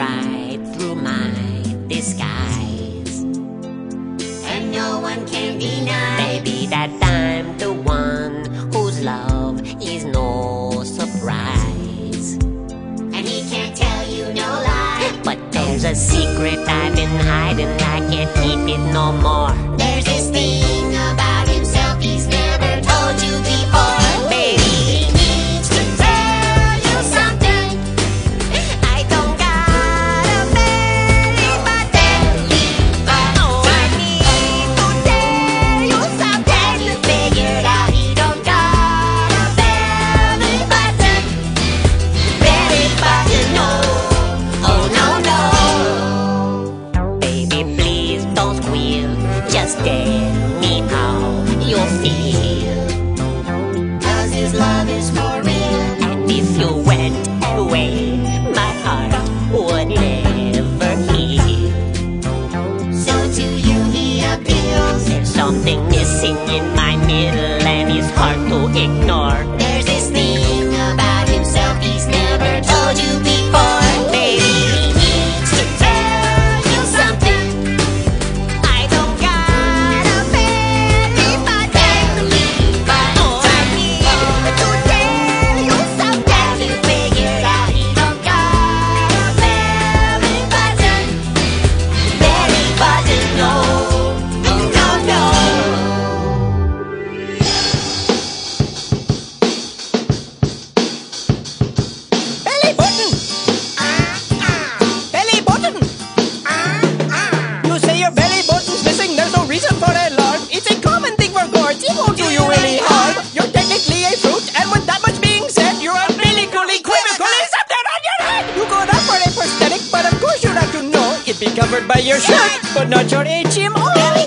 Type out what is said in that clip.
right through my disguise. And no one can deny. Baby, that I'm the one whose love is no surprise. And he can't tell you no lie. But there's a secret I've been hiding, I can't keep it no more. There's Tell me how you feel. Cause his love is for real. And if you went away, my heart would never heal. So to you he appeals. There's something missing in my middle, and it's hard to ignore. Be covered by your shirt, but not your HMO.